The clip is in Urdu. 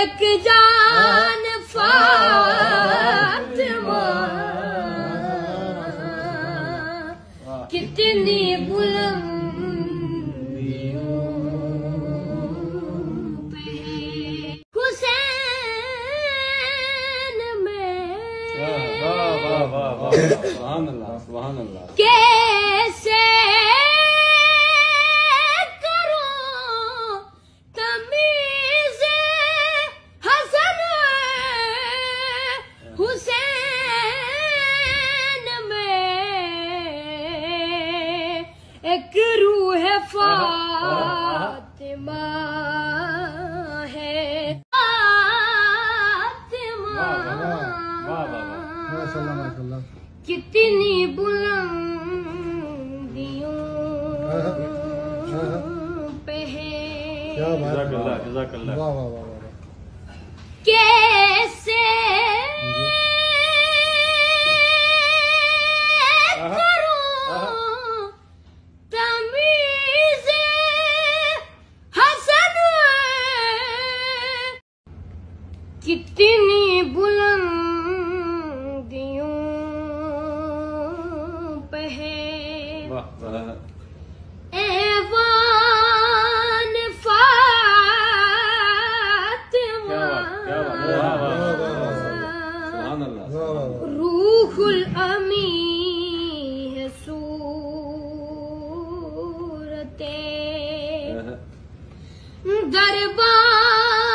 ایک جان فاطمہ۔ کتنی بلندیوں پہ۔ حسین میں۔ سبحان اللہ سبحان اللہ۔ کیسے ایک روح فاطمہ ہے۔ فاطمہ کتنی بلندیوں پہ ہے۔ جزاک کتنی بلندیوں پہ ہے ایوان اللہ روح الامی ہے صورت دربار